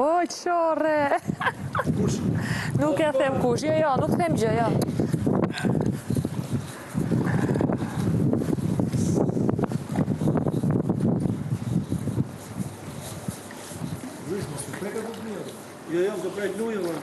Oj, qore! Kush? Nuk e them kush, jo, jo, nuk them gjë, jo. Jo, jo, zë prejtë lujë, vërë.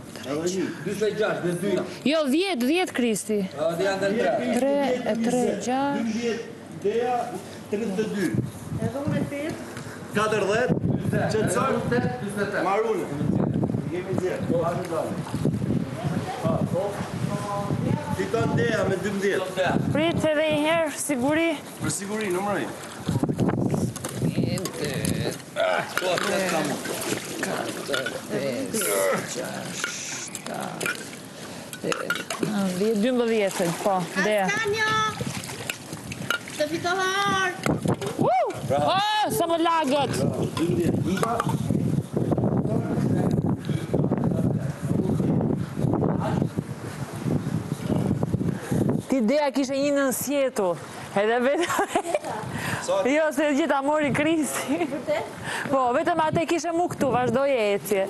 26 Jo, 10, 10 Kristi 3, 3, 6 Dea, 32 Edhe unë 5 40 40 Marune po. po. Fiton Dea me 12 Prit edhe i herë, siguri Për siguri, nëmëroj Këtë, këtë, këtë, këtë, këtë, këtë, këtë, Dëmë dhjetë, po, dhe. Kastanjo! Të fitohar! Oh, sa më lagët! Ti dea kishe një në nësjetu, edhe vetë... Jo, se gjitha mori krisi. Po, vetëm atë e kishe mu këtu, vazhdoj e etje.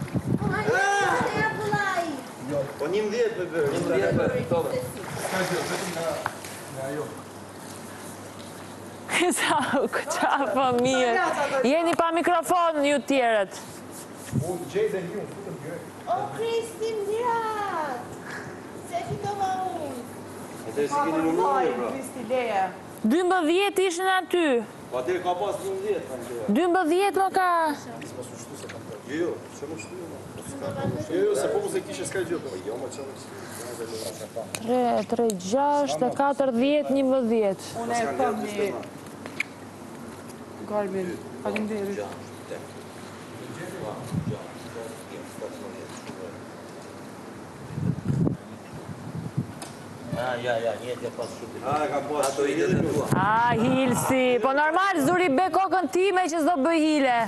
Po nga Jeni pa mikrofon një tjerët. Unë gjej dhe një, unë O, Chris, më Se ti të më unë. E të si në aty. Po ka pas një më dhjetë. Dëmbë dhjetë më ka Jo, se mu shkullu ma Jo, se po mu se po, Jo ma, e Ja, ja, ja, ja A, ka po normal zuri be kokën ti me që zdo be hile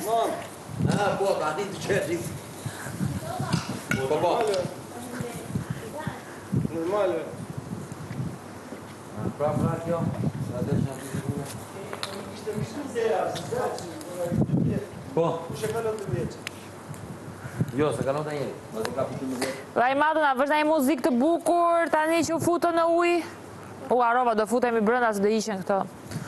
A, po, ka një të qëri. Po, po. Normale. Pra, pra, kjo. Sa pra, dhe që në të shumë. Ishte më shumë zera që në të vjetë. Po. U shë të vjetë. Jo, se kanon të njeri. Masi ka fitu më vjetë. Raj Madona, një muzik të bukur, tani që u futën në ujë. U, arova, do futemi brënda se dhe ishen këto.